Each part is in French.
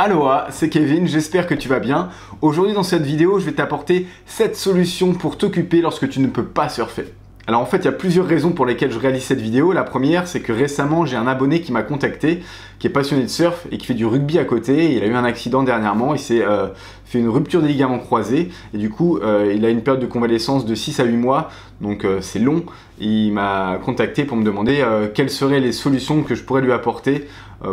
Aloha, c'est Kevin, j'espère que tu vas bien. Aujourd'hui dans cette vidéo, je vais t'apporter 7 solutions pour t'occuper lorsque tu ne peux pas surfer. Alors en fait, il y a plusieurs raisons pour lesquelles je réalise cette vidéo. La première, c'est que récemment, j'ai un abonné qui m'a contacté, qui est passionné de surf et qui fait du rugby à côté. Il a eu un accident dernièrement, il s'est euh, fait une rupture des ligaments croisés et du coup, euh, il a une période de convalescence de 6 à 8 mois, donc euh, c'est long. Il m'a contacté pour me demander quelles seraient les solutions que je pourrais lui apporter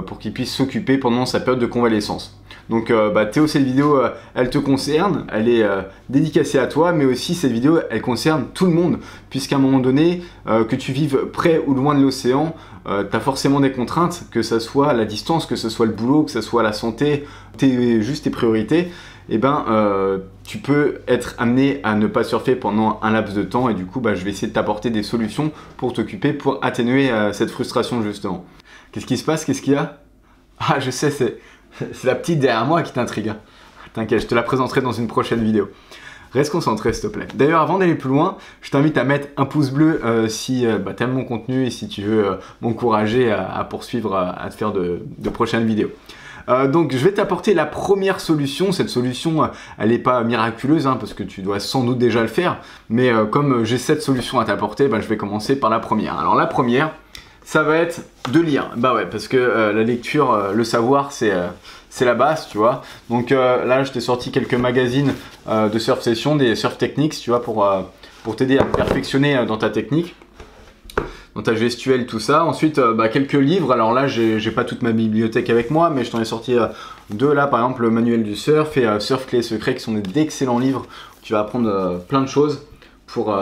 pour qu'il puisse s'occuper pendant sa période de convalescence. Donc euh, bah, Théo, cette vidéo, euh, elle te concerne, elle est euh, dédicacée à toi, mais aussi cette vidéo, elle concerne tout le monde, puisqu'à un moment donné, que tu vives près ou loin de l'océan, tu as forcément des contraintes, que ce soit la distance, que ce soit le boulot, que ce soit la santé, tes, juste tes priorités, et eh ben tu peux être amené à ne pas surfer pendant un laps de temps, et du coup, bah, je vais essayer de t'apporter des solutions pour t'occuper, pour atténuer cette frustration justement. Qu'est-ce qui se passe? Qu'est-ce qu'il y a? Ah, je sais, c'est c'est la petite derrière moi qui t'intrigue. Hein. T'inquiète, je te la présenterai dans une prochaine vidéo. Reste concentré s'il te plaît. D'ailleurs, avant d'aller plus loin, je t'invite à mettre un pouce bleu euh, si euh, bah, tu aimes mon contenu et si tu veux euh, m'encourager à, poursuivre, à, te faire de, prochaines vidéos. donc je vais t'apporter la première solution. Cette solution, elle n'est pas miraculeuse hein, parce que tu dois sans doute déjà le faire. Mais comme j'ai cette solution à t'apporter, bah, je vais commencer par la première. Alors la première, ça va être de lire. Bah ouais, parce que euh, la lecture, euh, le savoir, c'est euh, c'est la base, tu vois. Donc là, je t'ai sorti quelques magazines de surf session, des surf techniques, tu vois, pour, t'aider à perfectionner dans ta technique, dans ta gestuelle, tout ça. Ensuite, bah, quelques livres. Alors là, j'ai pas toute ma bibliothèque avec moi, mais je t'en ai sorti deux là, par exemple, le manuel du surf et Surf Clés Secrets, qui sont d'excellents livres. Tu vas apprendre plein de choses pour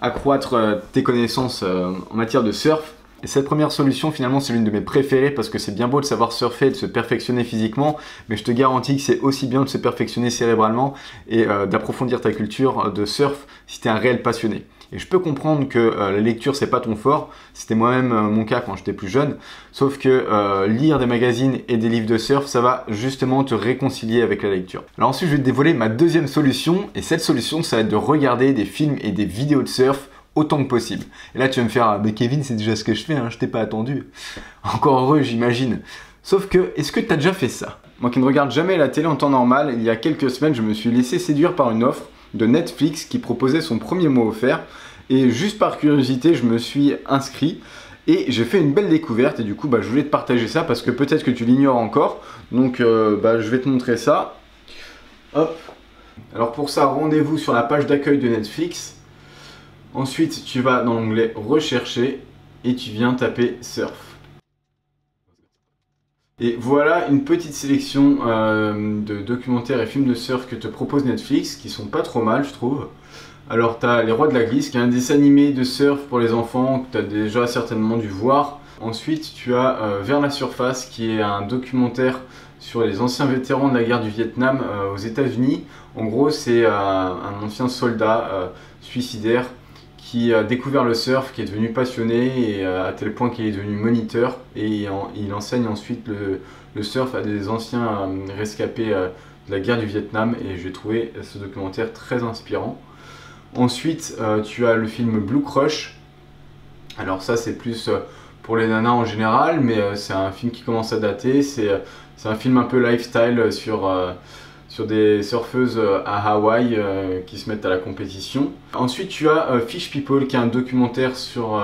accroître tes connaissances en matière de surf. Et cette première solution, finalement, c'est l'une de mes préférées parce que c'est bien beau de savoir surfer, de se perfectionner physiquement, mais je te garantis que c'est aussi bien de se perfectionner cérébralement et euh, d'approfondir ta culture de surf si tu es un réel passionné. Et je peux comprendre que euh, la lecture c'est pas ton fort, c'était moi-même euh, mon cas quand j'étais plus jeune, sauf que lire des magazines et des livres de surf, ça va justement te réconcilier avec la lecture. Alors ensuite, je vais te dévoiler ma deuxième solution, et cette solution, ça va être de regarder des films et des vidéos de surf autant que possible. Et là, tu vas me faire, mais Kevin, c'est déjà ce que je fais, hein, je t'ai pas attendu. Encore heureux, j'imagine. Sauf que, est-ce que tu as déjà fait ça? Moi qui ne regarde jamais la télé en temps normal, il y a quelques semaines, je me suis laissé séduire par une offre de Netflix qui proposait son premier mot offert. Et juste par curiosité, je me suis inscrit et j'ai fait une belle découverte. Et du coup, bah, je voulais te partager ça parce que peut-être que tu l'ignores encore. Donc, euh, bah, je vais te montrer ça. Hop. Alors pour ça, rendez-vous sur la page d'accueil de Netflix. Ensuite, tu vas dans l'onglet Rechercher et tu viens taper Surf. Et voilà une petite sélection euh, de documentaires et films de surf que te propose Netflix, qui sont pas trop mal, je trouve. Alors, tu as Les Rois de la Glisse, qui est un dessin animé de surf pour les enfants, que tu as déjà certainement dû voir. Ensuite, tu as euh, Vers la surface, qui est un documentaire sur les anciens vétérans de la guerre du Vietnam euh, aux États-Unis. En gros, c'est un ancien soldat suicidaire qui a découvert le surf, qui est devenu passionné et euh, à tel point qu'il est devenu moniteur et il enseigne ensuite le, surf à des anciens euh, rescapés euh, de la guerre du Vietnam et j'ai trouvé ce documentaire très inspirant. Ensuite, tu as le film Blue Crush. Alors ça, c'est plus pour les nanas en général, mais c'est un film qui commence à dater. C'est un film un peu lifestyle sur sur des surfeuses euh, à Hawaï euh, qui se mettent à la compétition. Ensuite, tu as euh, Fish People qui est un documentaire sur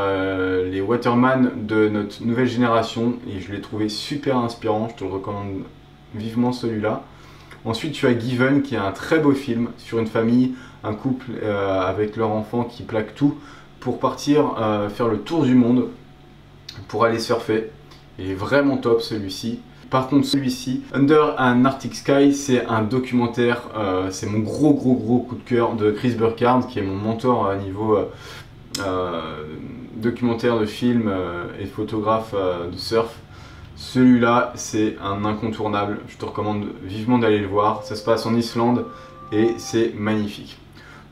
les waterman de notre nouvelle génération et je l'ai trouvé super inspirant, je te recommande vivement celui-là. Ensuite, tu as Given qui est un très beau film sur une famille, un couple avec leur enfant qui plaque tout pour partir faire le tour du monde pour aller surfer. Il est vraiment top celui-ci. Par contre, celui-ci, Under an Arctic Sky, c'est un documentaire, euh, c'est mon gros gros gros coup de cœur de Chris Burkhardt, qui est mon mentor à niveau euh, euh, documentaire de film et photographe de surf. Celui-là, c'est un incontournable. Je te recommande vivement d'aller le voir. Ça se passe en Islande et c'est magnifique.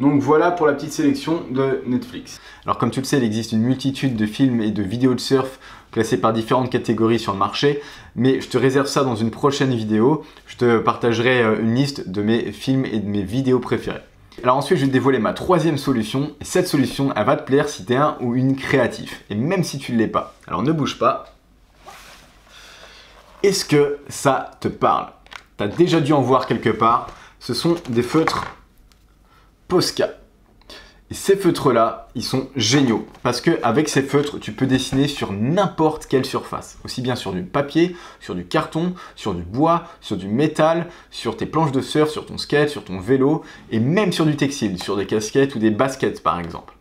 Donc voilà pour la petite sélection de Netflix. Alors comme tu le sais, il existe une multitude de films et de vidéos de surf classés par différentes catégories sur le marché, mais je te réserve ça dans une prochaine vidéo. Je te partagerai euh, une liste de mes films et de mes vidéos préférées. Alors ensuite, je vais te dévoiler ma troisième solution. Et cette solution, elle va te plaire si tu es un ou une créatif. Et même si tu ne l'es pas. Alors ne bouge pas. Est-ce que ça te parle? Tu as déjà dû en voir quelque part. Ce sont des feutres Posca. Et ces feutres-là, ils sont géniaux parce qu'avec ces feutres, tu peux dessiner sur n'importe quelle surface, aussi bien sur du papier, sur du carton, sur du bois, sur du métal, sur tes planches de surf, sur ton skate, sur ton vélo et même sur du textile, sur des casquettes ou des baskets par exemple.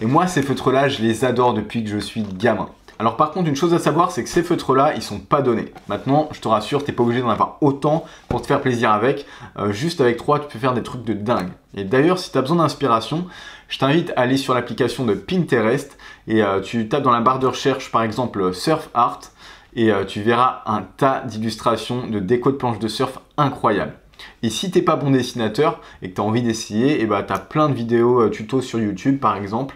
Et moi, ces feutres-là, je les adore depuis que je suis gamin. Alors par contre, une chose à savoir, c'est que ces feutres-là, ils sont pas donnés. Maintenant, je te rassure, t'es pas obligé d'en avoir autant pour te faire plaisir avec. Euh, juste avec trois, tu peux faire des trucs de dingue. Et d'ailleurs, si tu as besoin d'inspiration, je t'invite à aller sur l'application de Pinterest et euh, tu tapes dans la barre de recherche par exemple Surf Art et euh, tu verras un tas d'illustrations de déco de planches de surf incroyables. Et si t'es pas bon dessinateur et que tu as envie d'essayer, et eh ben, tu as plein de vidéos tutos sur YouTube par exemple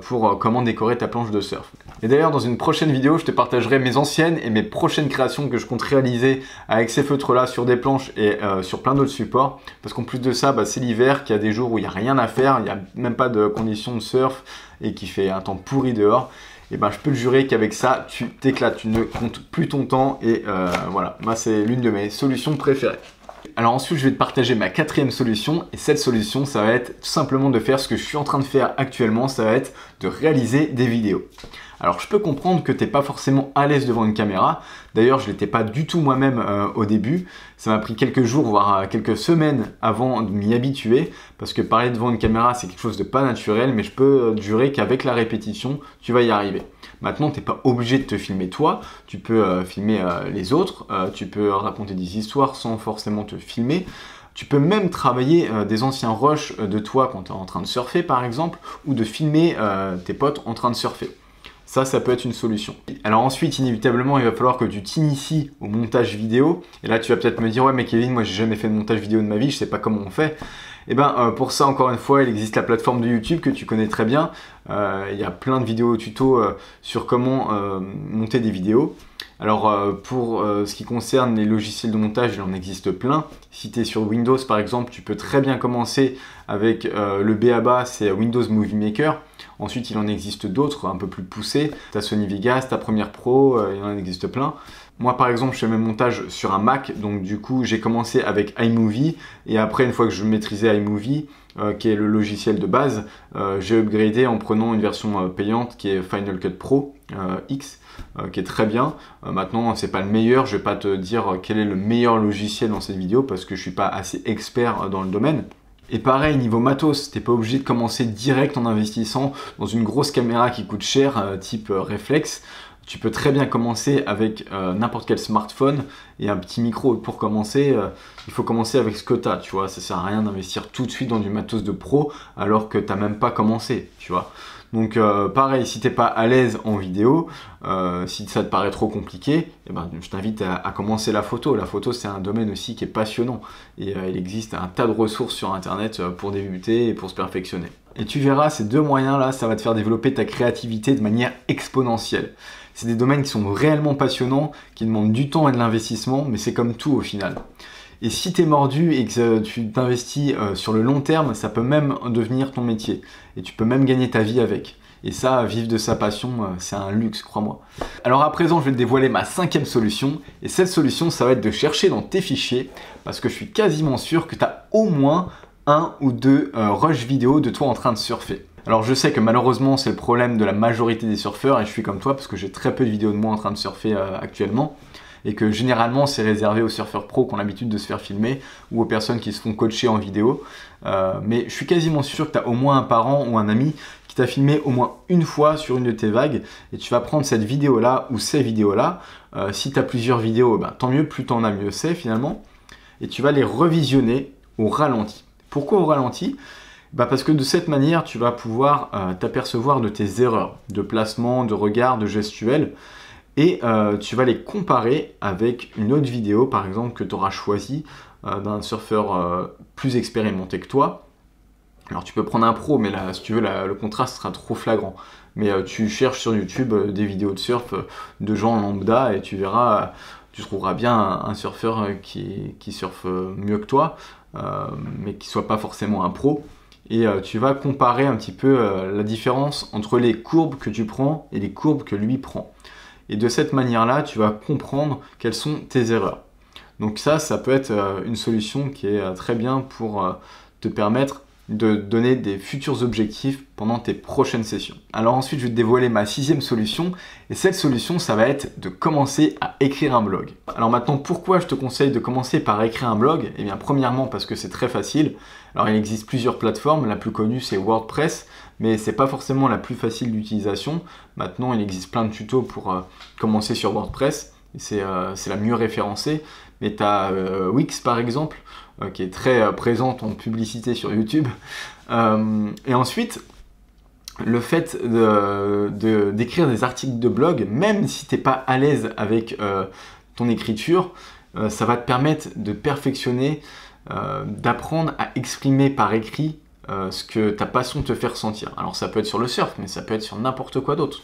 pour comment décorer ta planche de surf. Et d'ailleurs, dans une prochaine vidéo, je te partagerai mes anciennes et mes prochaines créations que je compte réaliser avec ces feutres-là sur des planches et euh, sur plein d'autres supports. Parce qu'en plus de ça, bah, c'est l'hiver, qu'il y a des jours où il n'y a rien à faire, il n'y a même pas de conditions de surf et qu'il fait un temps pourri dehors. Et ben, je peux le jurer qu'avec ça, tu t'éclates, tu ne comptes plus ton temps et euh, voilà, moi c'est l'une de mes solutions préférées. Alors ensuite, je vais te partager ma quatrième solution et cette solution, ça va être tout simplement de faire ce que je suis en train de faire actuellement, ça va être de réaliser des vidéos. Alors je peux comprendre que tu n'es pas forcément à l'aise devant une caméra. D'ailleurs, je l'étais pas du tout moi-même euh, au début. Ça m'a pris quelques jours, voire euh, quelques semaines avant de m'y habituer, parce que parler devant une caméra, c'est quelque chose de pas naturel, mais je peux euh, jurer qu'avec la répétition, tu vas y arriver. Maintenant, tu n'es pas obligé de te filmer toi, tu peux filmer les autres, tu peux raconter des histoires sans forcément te filmer. Tu peux même travailler des anciens rushs de toi quand tu es en train de surfer par exemple, ou de filmer tes potes en train de surfer. Ça, ça peut être une solution. Alors ensuite, inévitablement, il va falloir que tu t'inities au montage vidéo. Et là, tu vas peut-être me dire, ouais, mais Kevin, moi, j'ai jamais fait de montage vidéo de ma vie, je sais pas comment on fait. Et eh ben, euh, pour ça, encore une fois, il existe la plateforme de YouTube que tu connais très bien. Euh, il y a plein de vidéos tuto euh, sur comment monter des vidéos. Alors pour ce qui concerne les logiciels de montage, il en existe plein. Si tu es sur Windows par exemple, tu peux très bien commencer avec le BABA, c'est Windows Movie Maker. Ensuite, il en existe d'autres un peu plus poussés. Ta Sony Vegas, ta Premiere Pro, euh, il en existe plein. Moi, par exemple, je fais mes montages sur un Mac, donc du coup, j'ai commencé avec iMovie, et après, une fois que je maîtrisais iMovie, euh, qui est le logiciel de base, euh, j'ai upgradé en prenant une version payante qui est Final Cut Pro X, qui est très bien. maintenant, c'est pas le meilleur, je vais pas te dire quel est le meilleur logiciel dans cette vidéo parce que je suis pas assez expert dans le domaine. Et pareil, niveau matos, t'es pas obligé de commencer direct en investissant dans une grosse caméra qui coûte cher, euh, type euh, réflexe. Tu peux très bien commencer avec euh, n'importe quel smartphone et un petit micro. Pour commencer, il faut commencer avec ce que tu as, tu vois. Ça sert à rien d'investir tout de suite dans du matos de pro alors que tu n'as même pas commencé, tu vois. Donc euh, pareil, si t'es pas à l'aise en vidéo, euh, si ça te paraît trop compliqué, eh ben, je t'invite à, commencer la photo. La photo, c'est un domaine aussi qui est passionnant. Et euh, il existe un tas de ressources sur Internet pour débuter et pour se perfectionner. Et tu verras, ces deux moyens-là, ça va te faire développer ta créativité de manière exponentielle. C'est des domaines qui sont réellement passionnants, qui demandent du temps et de l'investissement, mais c'est comme tout au final. Et si tu es mordu et que tu t'investis euh, sur le long terme, ça peut même devenir ton métier. Et tu peux même gagner ta vie avec. Et ça, vivre de sa passion, euh, c'est un luxe, crois-moi. Alors à présent, je vais dévoiler ma cinquième solution. Et cette solution, ça va être de chercher dans tes fichiers, parce que je suis quasiment sûr que tu as au moins un ou deux euh, rush vidéo de toi en train de surfer. Alors je sais que malheureusement c'est le problème de la majorité des surfeurs et je suis comme toi parce que j'ai très peu de vidéos de moi en train de surfer actuellement et que généralement c'est réservé aux surfeurs pros qui ont l'habitude de se faire filmer ou aux personnes qui se font coacher en vidéo. Euh, mais je suis quasiment sûr que tu as au moins un parent ou un ami qui t'a filmé au moins une fois sur une de tes vagues et tu vas prendre cette vidéo là ou ces vidéos là. Euh, si tu as plusieurs vidéos, ben, tant mieux, plus t'en as mieux c'est finalement. Et tu vas les revisionner au ralenti. Pourquoi au ralenti? Bah parce que de cette manière, tu vas pouvoir euh, t'apercevoir de tes erreurs de placement, de regard, de gestuelle et euh, tu vas les comparer avec une autre vidéo par exemple que tu auras choisi euh, d'un surfeur plus expérimenté que toi. Alors tu peux prendre un pro, mais là, si tu veux, le contraste sera trop flagrant. Mais tu cherches sur YouTube des vidéos de surf de gens lambda et tu verras, tu trouveras bien un, surfeur qui, qui, surfe mieux que toi, mais qui soit pas forcément un pro. Et tu vas comparer un petit peu la différence entre les courbes que tu prends et les courbes que lui prend. Et de cette manière-là, tu vas comprendre quelles sont tes erreurs. Donc ça, ça peut être une solution qui est très bien pour te permettre de donner des futurs objectifs pendant tes prochaines sessions. Alors ensuite, je vais te dévoiler ma sixième solution. Et cette solution, ça va être de commencer à écrire un blog. Alors maintenant, pourquoi je te conseille de commencer par écrire un blog? Eh bien, premièrement, parce que c'est très facile. Alors il existe plusieurs plateformes. La plus connue, c'est WordPress. Mais c'est pas forcément la plus facile d'utilisation. Maintenant, il existe plein de tutos pour euh, commencer sur WordPress. Euh, c'est la mieux référencée. Mais tu as euh, Wix par exemple, euh, qui est très présente en publicité sur YouTube. Et ensuite, le fait d'écrire de, des articles de blog, même si tu n'es pas à l'aise avec ton écriture, ça va te permettre de perfectionner, d'apprendre à exprimer par écrit ce que ta passion te fait ressentir. Alors ça peut être sur le surf, mais ça peut être sur n'importe quoi d'autre.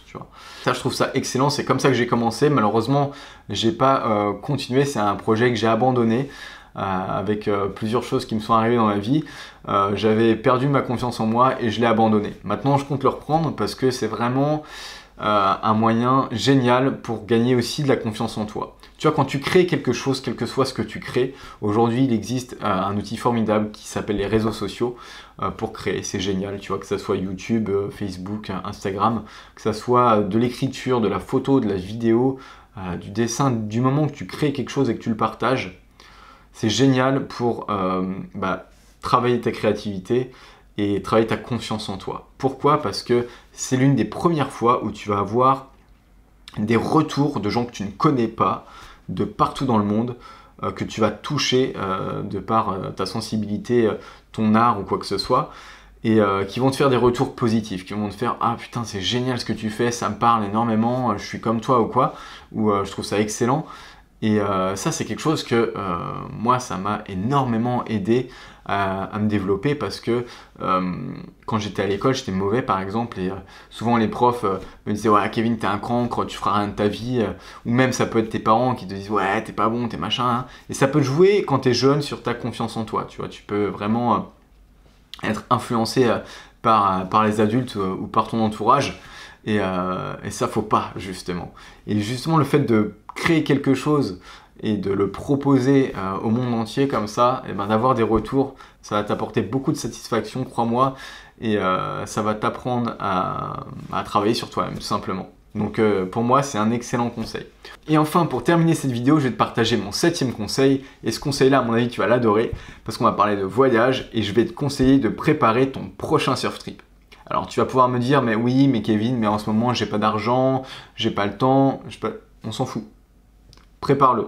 Ça, je trouve ça excellent. C'est comme ça que j'ai commencé. Malheureusement, j'ai pas continué. C'est un projet que j'ai abandonné. Euh, avec euh, plusieurs choses qui me sont arrivées dans ma vie. Euh, j'avais perdu ma confiance en moi et je l'ai abandonné. Maintenant, je compte le reprendre parce que c'est vraiment un moyen génial pour gagner aussi de la confiance en toi. Tu vois, quand tu crées quelque chose, quel que soit ce que tu crées, aujourd'hui il existe un outil formidable qui s'appelle les réseaux sociaux pour créer. C'est génial, tu vois, que ce soit YouTube, Facebook, Instagram, que ce soit de l'écriture, de la photo, de la vidéo, du dessin, du moment que tu crées quelque chose et que tu le partages, c'est génial pour euh, bah, travailler ta créativité et travailler ta confiance en toi. Pourquoi? Parce que c'est l'une des premières fois où tu vas avoir des retours de gens que tu ne connais pas de partout dans le monde, euh, que tu vas toucher euh, de par ta sensibilité, ton art ou quoi que ce soit, et qui vont te faire des retours positifs, qui vont te faire Ah putain, c'est génial ce que tu fais, ça me parle énormément, je suis comme toi ou quoi, ou je trouve ça excellent. Et euh, ça, c'est quelque chose que euh, moi, ça m'a énormément aidé à, me développer parce que euh, quand j'étais à l'école, j'étais mauvais par exemple, et souvent les profs me disaient Ouais, Kevin, t'es un cancre, tu feras rien de ta vie, ou même ça peut être tes parents qui te disent Ouais, t'es pas bon, t'es machin. Hein. Et ça peut jouer quand t'es jeune sur ta confiance en toi, tu vois, tu peux vraiment être influencé par, par les adultes ou par ton entourage. Et, et ça, faut pas, justement. Et justement, le fait de créer quelque chose et de le proposer euh, au monde entier comme ça, et ben d'avoir des retours, ça va t'apporter beaucoup de satisfaction, crois-moi, et euh, ça va t'apprendre à, travailler sur toi-même, tout simplement. Donc euh, pour moi, c'est un excellent conseil. Et enfin, pour terminer cette vidéo, je vais te partager mon septième conseil. Et ce conseil-là, à mon avis, tu vas l'adorer parce qu'on va parler de voyage et je vais te conseiller de préparer ton prochain surf trip. Alors tu vas pouvoir me dire, mais oui, mais Kevin, mais en ce moment, j'ai pas d'argent, j'ai pas le temps, on s'en fout prépare-le.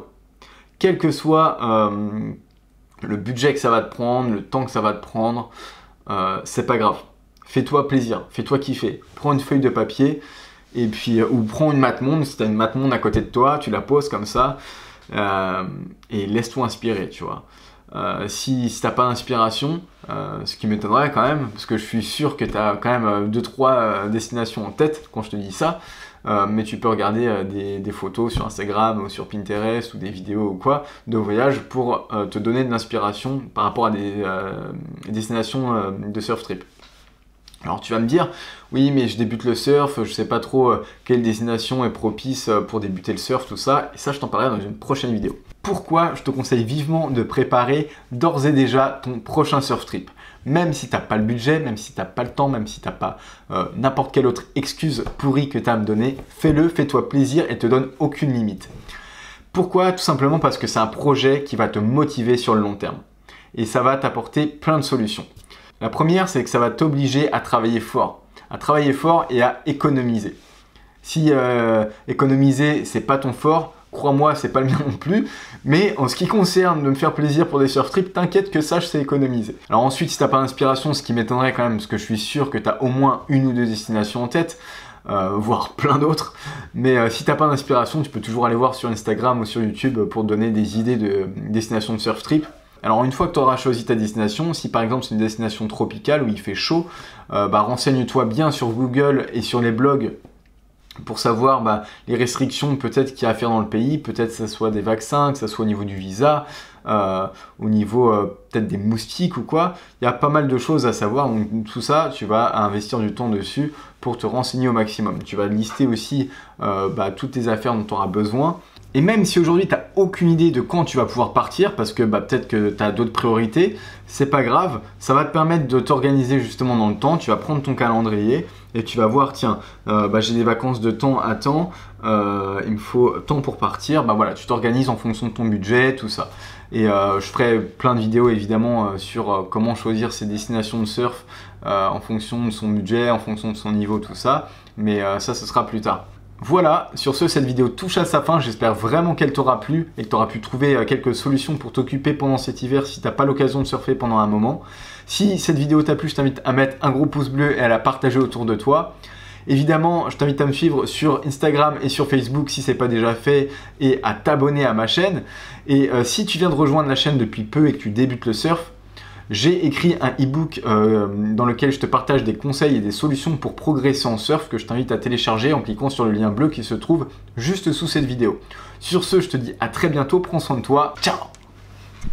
Quel que soit euh, le budget que ça va te prendre, le temps que ça va te prendre, euh, c'est pas grave. Fais-toi plaisir, fais-toi kiffer. Prends une feuille de papier et puis euh, ou prends une monde. Si tu as une monde à côté de toi, tu la poses comme ça et laisse-toi inspirer, tu vois. si, si t'as pas d'inspiration, ce qui m'étonnerait quand même, parce que je suis sûr que tu as quand même 2-3 destinations en tête quand je te dis ça, euh, mais tu peux regarder euh, des, photos sur Instagram ou sur Pinterest ou des vidéos ou quoi de voyage pour euh, te donner de l'inspiration par rapport à des destinations de surf trip. Alors tu vas me dire, oui mais je débute le surf, je sais pas trop quelle destination est propice pour débuter le surf, tout ça, et ça je t'en parlerai dans une prochaine vidéo. Pourquoi je te conseille vivement de préparer d'ores et déjà ton prochain surf trip? Même si tu n'as pas le budget, même si tu n'as pas le temps, même si tu n'as pas euh, n'importe quelle autre excuse pourrie que tu as à me donner, fais-le, fais-toi plaisir et te donne aucune limite. Pourquoi? Tout simplement parce que c'est un projet qui va te motiver sur le long terme. Et ça va t'apporter plein de solutions. La première, c'est que ça va t'obliger à travailler fort. À travailler fort et à économiser. Si euh, économiser, c'est pas ton fort, Crois-moi, c'est pas le mien non plus. Mais en ce qui concerne de me faire plaisir pour des surf trips, t'inquiète que ça, je sais économiser. Alors ensuite, si t'as pas d'inspiration, ce qui m'étonnerait quand même, parce que je suis sûr que t'as au moins une ou deux destinations en tête, euh, voire plein d'autres. Mais euh, si t'as pas d'inspiration, tu peux toujours aller voir sur Instagram ou sur YouTube pour donner des idées de destinations de surf trip. Alors une fois que tu auras choisi ta destination, si par exemple c'est une destination tropicale où il fait chaud, euh, bah, renseigne-toi bien sur Google et sur les blogs pour savoir bah, les restrictions peut-être qu'il y a à faire dans le pays, peut-être que ce soit des vaccins, que ce soit au niveau du visa, euh, au niveau euh, peut-être des moustiques ou quoi. Il y a pas mal de choses à savoir, donc tout ça, tu vas investir du temps dessus pour te renseigner au maximum. Tu vas lister aussi euh, bah, toutes tes affaires dont tu auras besoin. Et même si aujourd'hui tu n'as aucune idée de quand tu vas pouvoir partir, parce que bah, peut-être que tu as d'autres priorités, c'est pas grave, ça va te permettre de t'organiser justement dans le temps. Tu vas prendre ton calendrier et tu vas voir, tiens, euh, bah, j'ai des vacances de temps à temps, euh, il me faut temps pour partir. Bah voilà, tu t'organises en fonction de ton budget, tout ça. Et je ferai plein de vidéos évidemment sur comment choisir ses destinations de surf en fonction de son budget, en fonction de son niveau, tout ça. Mais ça, ce sera plus tard. Voilà, sur ce, cette vidéo touche à sa fin. J'espère vraiment qu'elle t'aura plu et que tu auras pu trouver euh, quelques solutions pour t'occuper pendant cet hiver si tu n'as pas l'occasion de surfer pendant un moment. Si cette vidéo t'a plu, je t'invite à mettre un gros pouce bleu et à la partager autour de toi. Évidemment, je t'invite à me suivre sur Instagram et sur Facebook si ce n'est pas déjà fait et à t'abonner à ma chaîne. Et euh, si tu viens de rejoindre la chaîne depuis peu et que tu débutes le surf, j'ai écrit un e-book euh, dans lequel je te partage des conseils et des solutions pour progresser en surf que je t'invite à télécharger en cliquant sur le lien bleu qui se trouve juste sous cette vidéo. Sur ce, je te dis à très bientôt, prends soin de toi, ciao